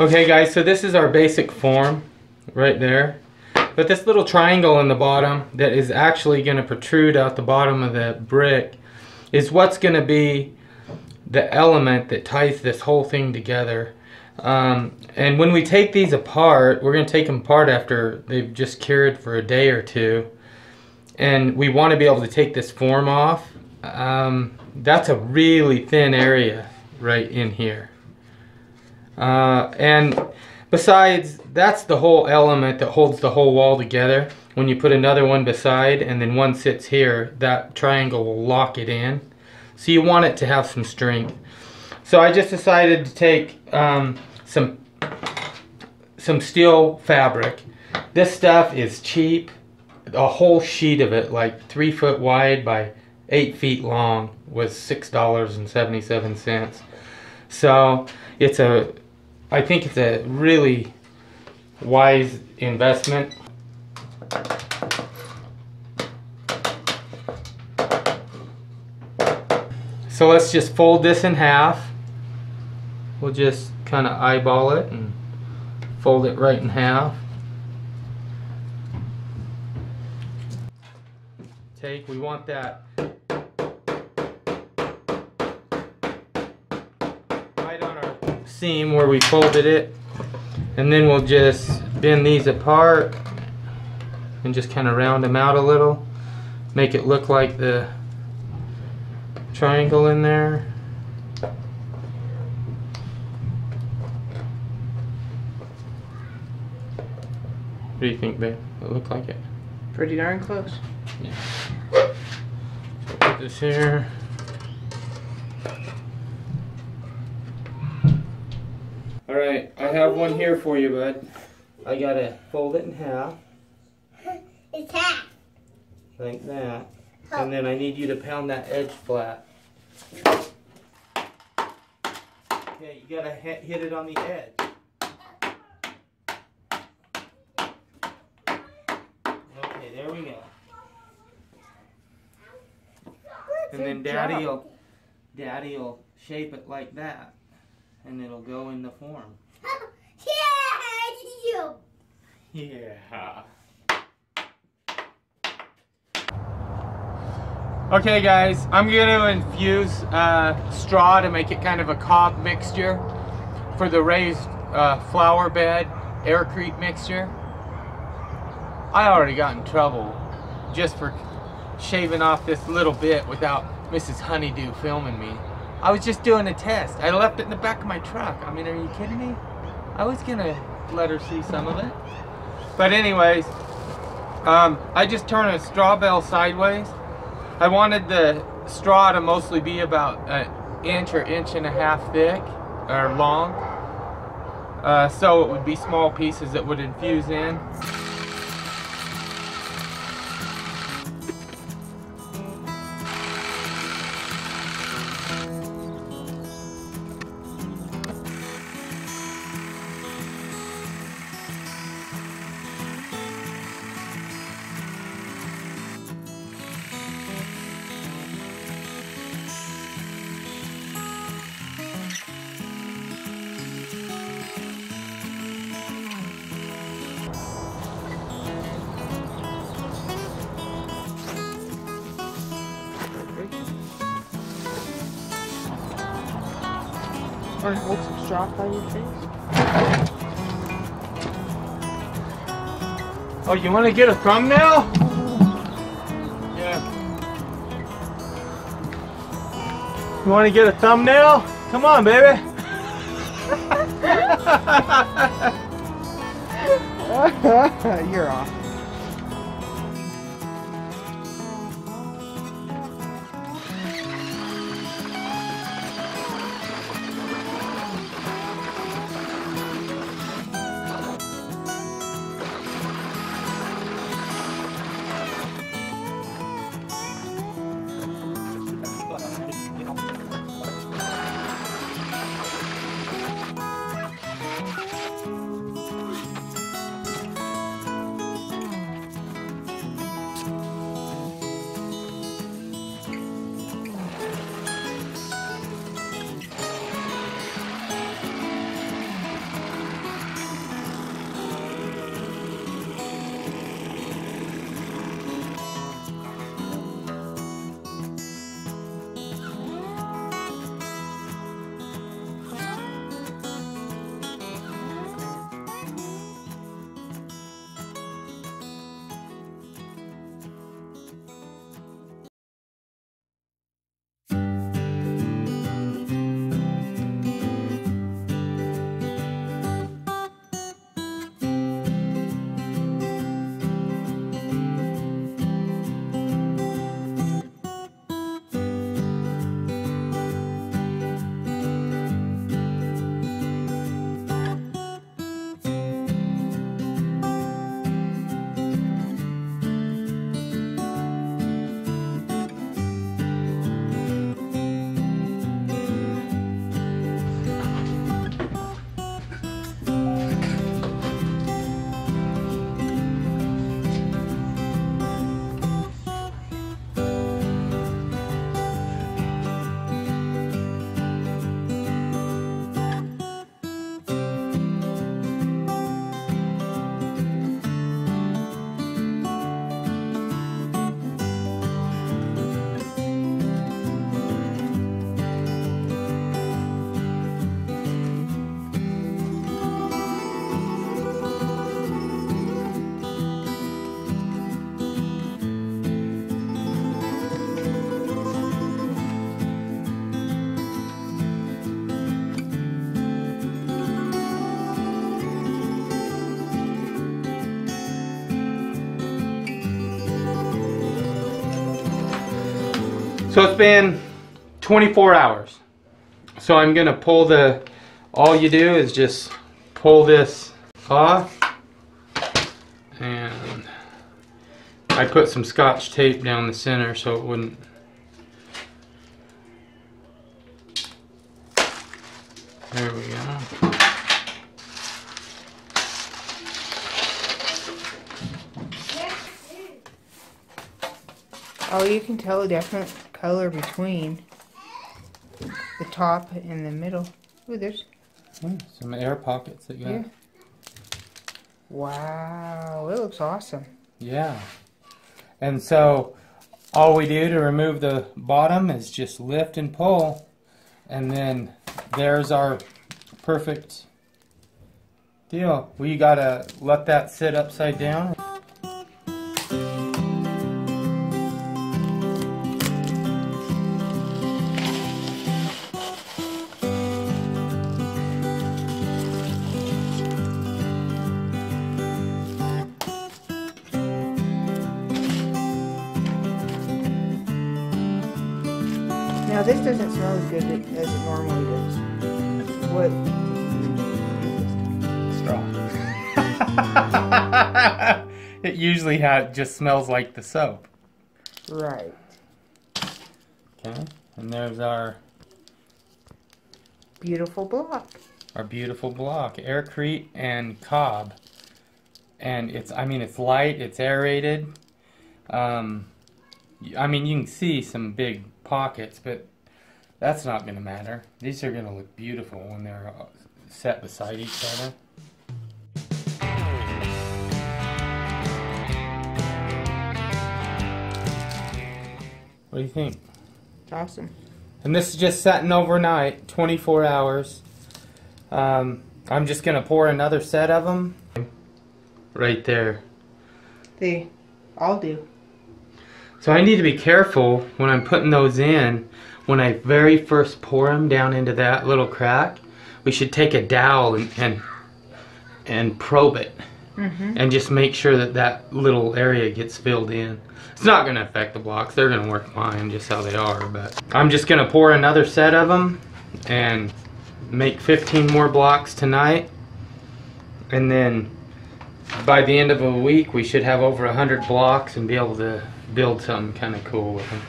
Okay guys, so this is our basic form right there. But this little triangle in the bottom that is actually going to protrude out the bottom of the brick is what's going to be the element that ties this whole thing together. Um, and when we take these apart, we're going to take them apart after they've just cured for a day or two. And we want to be able to take this form off. Um, that's a really thin area right in here. Uh, and besides, that's the whole element that holds the whole wall together. When you put another one beside and then one sits here, that triangle will lock it in. So you want it to have some strength. So I just decided to take um, some some steel fabric. This stuff is cheap. A whole sheet of it, like three foot wide by eight feet long, was six dollars and seventy seven cents. So it's a, I think it's a really wise investment. So let's just fold this in half. We'll just kind of eyeball it and fold it right in half. Take, we want that right on our seam where we folded it. And then we'll just bend these apart and just kind of round them out a little. Make it look like the triangle in there. What do you think, babe? It look like it? Pretty darn close. Yeah. So put this here. All right, I have one here for you, bud. I gotta fold it in half, It's half. like that, oh. and then I need you to pound that edge flat. Okay, you gotta hit, hit it on the edge. Okay, there we go. And then daddy'll daddy will shape it like that, and it'll go in the form. yeah, you. Yeah. Okay guys, I'm gonna infuse uh, straw to make it kind of a cob mixture for the raised uh, flower bed aircrete mixture. I already got in trouble just for shaving off this little bit without Mrs. Honey Do filming me. I was just doing a test. I left it in the back of my truck. I mean, are you kidding me? I was gonna let her see some of it. But anyways, um, I just turned a straw bale sideways. I wanted the straw to mostly be about an inch or inch and a half thick or long. Uh, so it would be small pieces that would infuse in. Or hold some straw by your face. Oh, you want to get a thumbnail? Yeah. You want to get a thumbnail? Come on, baby. You're off. So it's been 24 hours. So I'm gonna pull the, all you do is just pull this off. And I put some scotch tape down the center so it wouldn't. There we go. Oh, you can tell the different color between the top and the middle. Ooh, there's Hmm, Some air pockets that you yeah. got. Wow, it looks awesome. Yeah. And so all we do to remove the bottom is just lift and pull. And then there's our perfect deal. We gotta let that sit upside down. Now this doesn't smell as good as it normally does. What? Straw. it usually ha just smells like the soap. Right. Okay. And there's our Beautiful block. our beautiful block, Aircrete and cob. And it's, I mean, it's light, it's aerated. Um, I mean, you can see some big pockets, but that's not going to matter. These are going to look beautiful when they're uh, set beside each other. What do you think? It's awesome. And this is just setting overnight, 24 hours. Um, I'm just gonna pour another set of them. Right there. They all do. So I need to be careful when I'm putting those in. When I very first pour them down into that little crack, we should take a dowel and and, and probe it, Mm-hmm. and just make sure that that little area gets filled in. It's not gonna affect the blocks; they're gonna work fine just how they are. But I'm just gonna pour another set of them, and make 15 more blocks tonight, and then by the end of a week we should have over 100 blocks and be able to build something kind of cool with them.